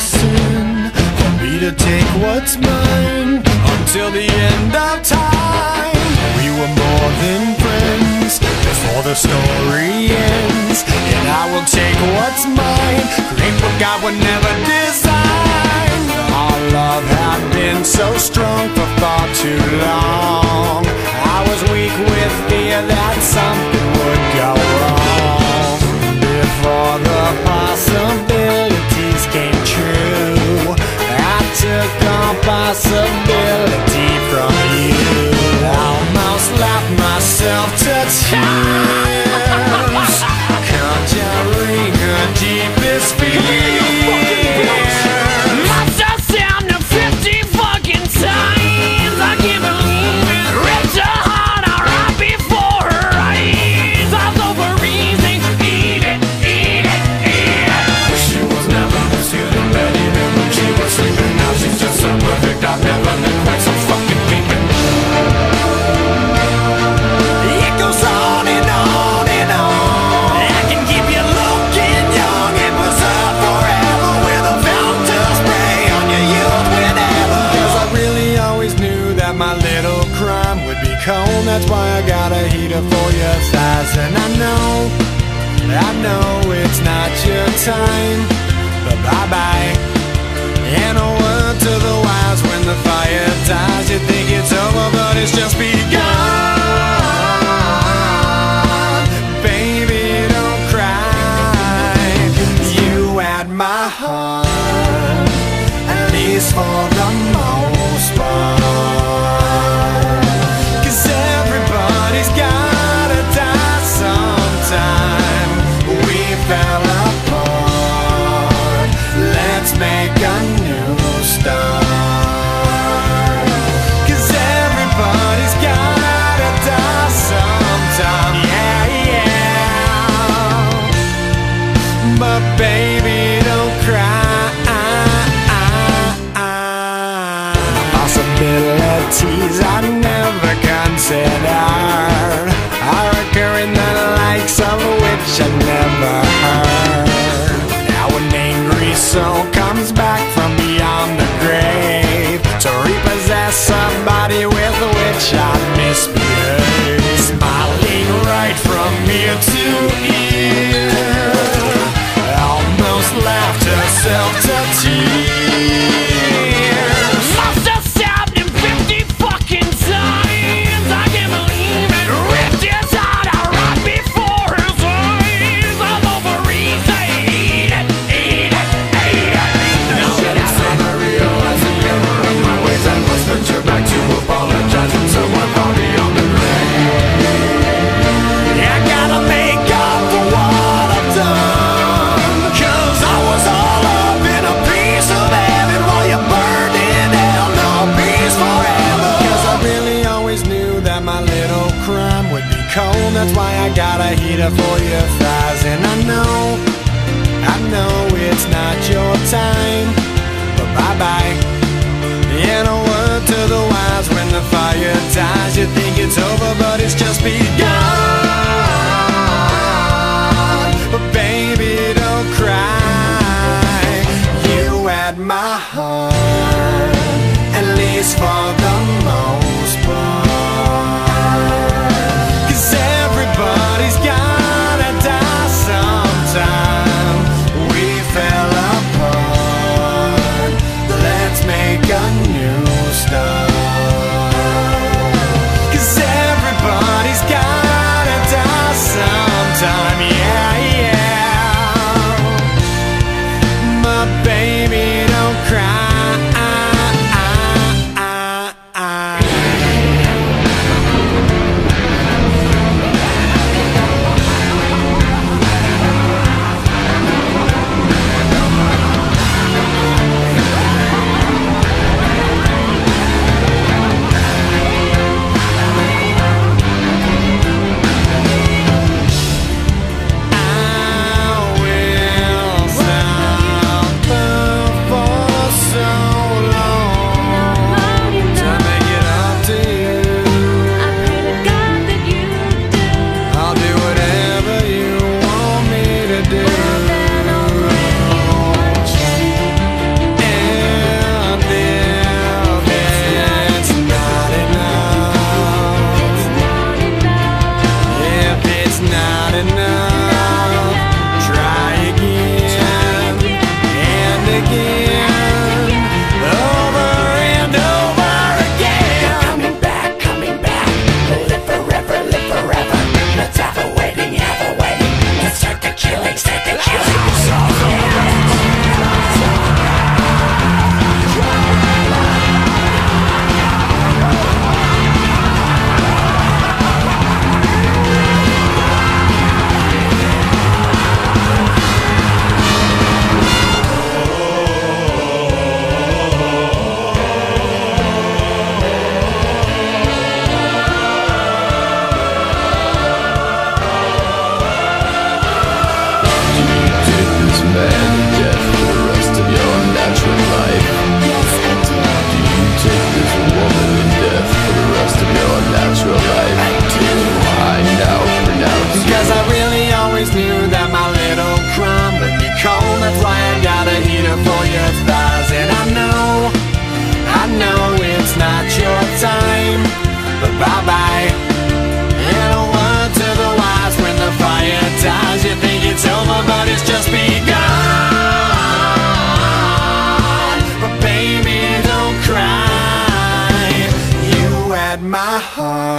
sin for me to take what's mine until the end of time. We were more than friends before the story ends, and I will take what's mine, create what God would never design. Our love had been so strong for far too long. I was weak with fear that something. coração. For your thighs And I know, I know it's not your time. But bye-bye. And a word to the wise when the fire dies You think it's over but it's just begun. Baby, don't cry. You at my heart At least for the moment heater for your thighs. And I know, I know it's not your time. But bye-bye. And a word to the wise When the fire dies You think it's over but it's just begun. But baby don't cry. You had my heart At least for the my heart.